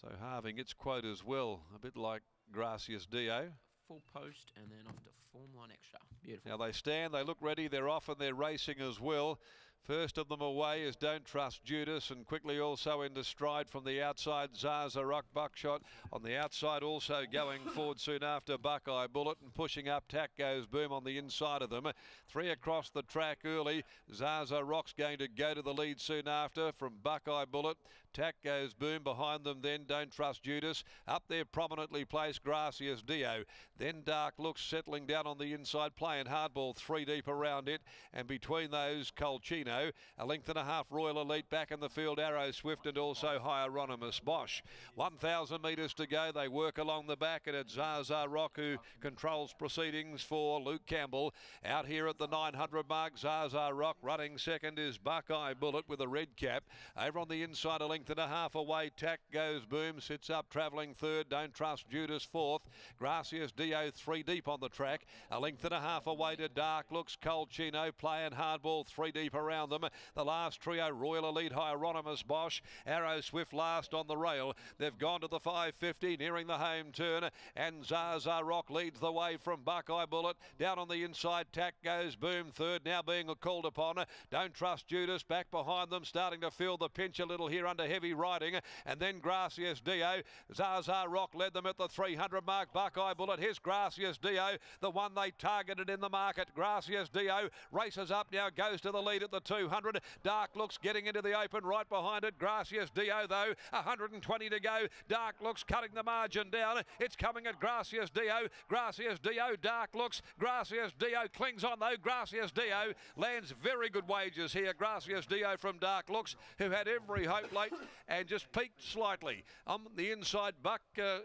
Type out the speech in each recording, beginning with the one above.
So halving its quote as well, a bit like Gratias Deo. Full post and then off to form line extra. Beautiful. Now they stand, they look ready, they're off and they're racing as well. First of them away is Don't Trust Judas and quickly also into stride from the outside Zaza Rock Buckshot. On the outside also going forward soon after Buckeye Bullet and pushing up Tack Goes Boom on the inside of them. Three across the track early. Zaza Rock's going to go to the lead soon after from Buckeye Bullet. Tack Goes Boom behind them then Don't Trust Judas. Up there prominently placed Gratias Deo. Then Dark Looks settling down on the inside playing hardball three deep around it and between those Colchino a length and a half Royal Elite back in the field. Arrow Swift and also Hieronymus Bosch. 1,000 metres to go. They work along the back and it's Zaza Rock who controls proceedings for Luke Campbell. Out here at the 900 mark, Zaza Rock running second is Buckeye Bullet with a red cap. Over on the inside, a length and a half away. Tack goes Boom, sits up travelling third. Don't trust Judas fourth. Gratias Deo three deep on the track. A length and a half away to Dark. Looks Colchino playing hardball three deep around them. The last trio, Royal Elite Hieronymus Bosch, Arrow Swift last on the rail. They've gone to the 550, nearing the home turn, and Zaza Rock leads the way from Buckeye Bullet. Down on the inside, Tack goes Boom third, now being called upon. Don't trust Judas back behind them, starting to feel the pinch a little here under heavy riding, and then Gratias Deo. Zaza Rock led them at the 300 mark. Buckeye Bullet, here's Gratias Deo, the one they targeted in the market. Gratias Deo races up now, goes to the lead at the 200. Dark looks getting into the open right behind it. Gratias Deo, though, 120 to go. Dark looks cutting the margin down. It's coming at Gratias Deo. Gratias Deo, Dark looks. Gratias Deo clings on, though. Gratias Deo lands very good wages here. Gratias Deo from Dark looks, who had every hope late and just peaked slightly. On the inside, Buck, uh,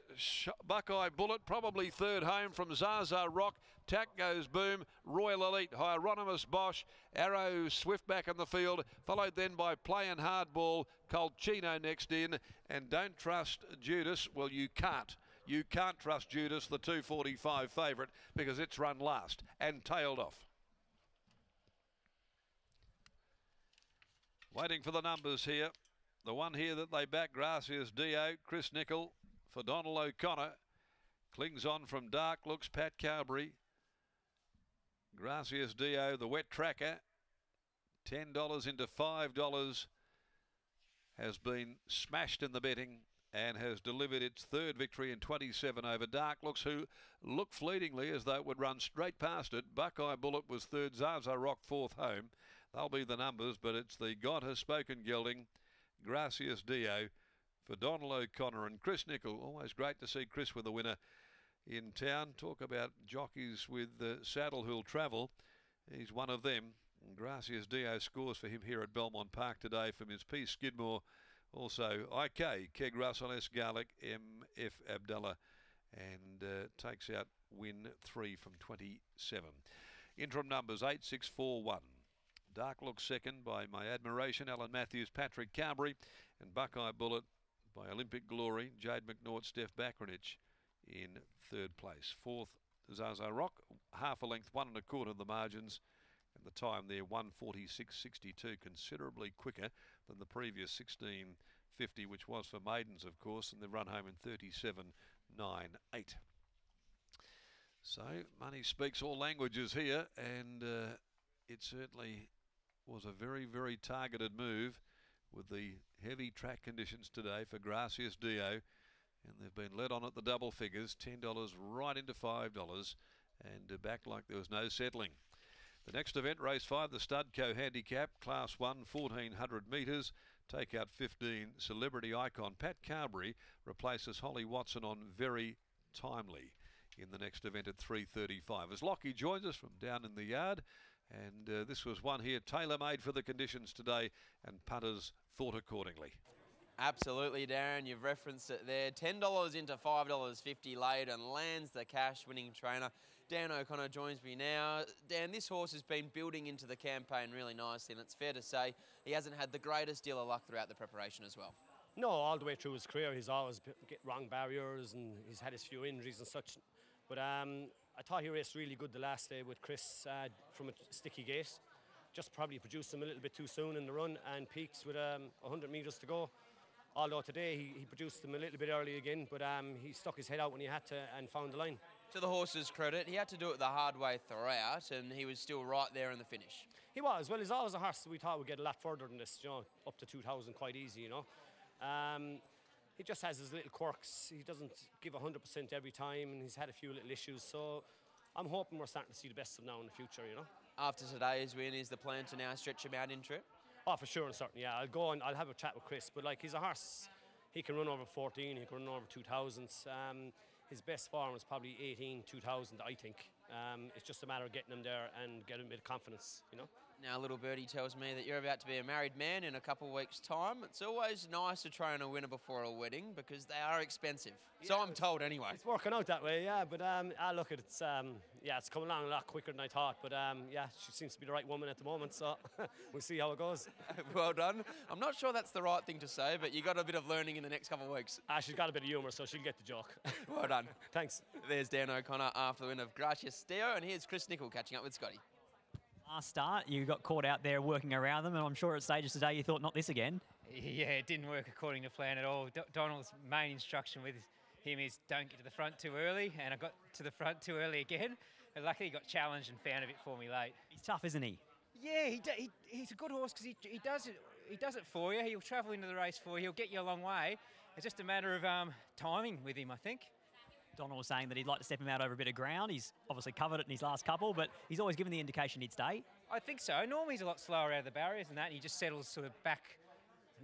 Buckeye Bullet, probably third home from Zaza Rock. Tack goes Boom. Royal Elite, Hieronymus Bosch, Arrow Swift back in the field, followed then by Playing Hardball, Colchino next in, and Don't Trust Judas. Well, you can't. You can't trust Judas, the 245 favourite, because it's run last and tailed off. Waiting for the numbers here. The one here that they back, Gratias Deo, Chris Nicol for Donald O'Connor. Clings on from Dark Looks, Pat Carberry. Gratias Deo, the wet tracker, $10 into $5 has been smashed in the betting and has delivered its third victory in 27 over Dark Looks, who looked fleetingly as though it would run straight past it. Buckeye Bullet was third, Zaza Rock fourth home. They'll be the numbers, but it's the God Has Spoken gelding, Gratias Deo, for Donald O'Connor and Chris Nicol. Always great to see Chris with a winner in town. Talk about jockeys with the saddle who'll travel. He's one of them. Gratias Deo scores for him here at Belmont Park today from his P. Skidmore. Also, IK, Keg Russell, S. Garlic, M.F. Abdullah, and uh, takes out win three from 27. Interim numbers 8641. Dark Look second by My Admiration, Alan Matthews, Patrick Carberry, and Buckeye Bullet by Olympic Glory, Jade McNaught, Steph Bakranich in third place. Fourth, Zaza Rock, half a length, one and a quarter of the margins. And the time there, 146.62, considerably quicker than the previous 16.50, which was for maidens, of course, and they run home in 37.98. So, money speaks all languages here, and uh, it certainly was a very, very targeted move with the heavy track conditions today for Gratias Deo and they've been led on at the double figures $10 right into $5 and back like there was no settling. The next event, race 5, the Studco Handicap, Class 1, 1400 metres. Take out 15, Celebrity Icon. Pat Carberry replaces Holly Watson on Very Timely in the next event at 3.35. As Lockie joins us from down in the yard, and uh, this was one here tailor-made for the conditions today, and punters thought accordingly. Absolutely, Darren. You've referenced it there. $10 into $5.50 laid and lands the cash winning trainer. Dan O'Connor joins me now. Dan, this horse has been building into the campaign really nicely, and it's fair to say he hasn't had the greatest deal of luck throughout the preparation as well. No, all the way through his career, he's always get wrong barriers and he's had his few injuries and such. But um, I thought he raced really good the last day with Chris uh, from a sticky gate. Just probably produced him a little bit too soon in the run and peaks with um, 100 metres to go. Although today he, he produced them a little bit early again, but um, he stuck his head out when he had to and found the line. To the horse's credit, he had to do it the hard way throughout, and he was still right there in the finish. He was. Well, he's always a horse that we thought would get a lot further than this, you know, up to 2,000 quite easy, you know. Um, he just has his little quirks. He doesn't give 100% every time, and he's had a few little issues. So I'm hoping we're starting to see the best of him now in the future, you know. After today's win, is the plan to now stretch him out in trip? Oh, for sure and certain, yeah. I'll go and I'll have a chat with Chris, but like he's a horse. He can run over 14, he can run over 2000s. Um, his best form is probably 18, 2000, I think. Um, it's just a matter of getting him there and getting a bit of confidence, you know. Now, little birdie tells me that you're about to be a married man in a couple of weeks' time. It's always nice to try train a winner before a wedding because they are expensive. so I'm told anyway. It's working out that way, yeah. But um, ah, look, it's um, yeah, it's coming along a lot quicker than I thought. But um, yeah, she seems to be the right woman at the moment, so we'll see how it goes. well done. I'm not sure that's the right thing to say, but you got a bit of learning in the next couple of weeks. Ah, she's got a bit of humour, so she'll get the joke. well done. Thanks. There's Dan O'Connor after the win of Gratias Deo, and here's Chris Nicol catching up with Scotty. Last start, you got caught out there working around them, and I'm sure at stages today you thought, not this again. Yeah, it didn't work according to plan at all. D- Donald's main instruction with him is don't get to the front too early, and I got to the front too early again. And luckily, he got challenged and found a bit for me late. He's tough, isn't he? Yeah, he, he he's a good horse because he, he does it he does it for you. He'll travel into the race for you. He'll get you a long way. It's just a matter of um, timing with him, I think. Donald was saying that he'd like to step him out over a bit of ground. He's obviously covered it in his last couple, but he's always given the indication he'd stay. I think so. Normally he's a lot slower out of the barriers than that, and he just settles sort of back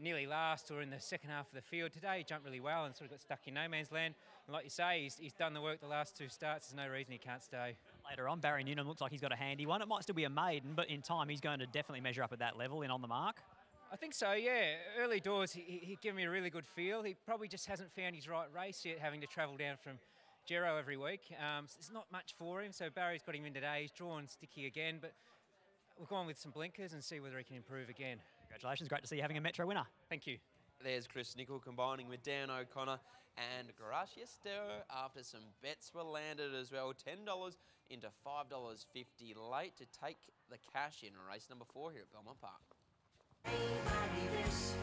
nearly last or in the second half of the field. Today he jumped really well and sort of got stuck in no man's land. And like you say, he's, he's done the work the last two starts. There's no reason he can't stay. Later on, Barry Newnham looks like he's got a handy one. It might still be a maiden, but in time he's going to definitely measure up at that level and on the mark. I think so, yeah. Early doors, he, he gave me a really good feel. He probably just hasn't found his right race yet, having to travel down from Gero every week. Um, so it's not much for him, so Barry's got him in today. He's drawn sticky again, but we'll go on with some blinkers and see whether he can improve again. Congratulations, great to see you having a Metro winner. Thank you. There's Chris Nicol combining with Dan O'Connor and Gratias Deo after some bets were landed as well. $10 into $5.50 late to take the cash in race number four here at Belmont Park. this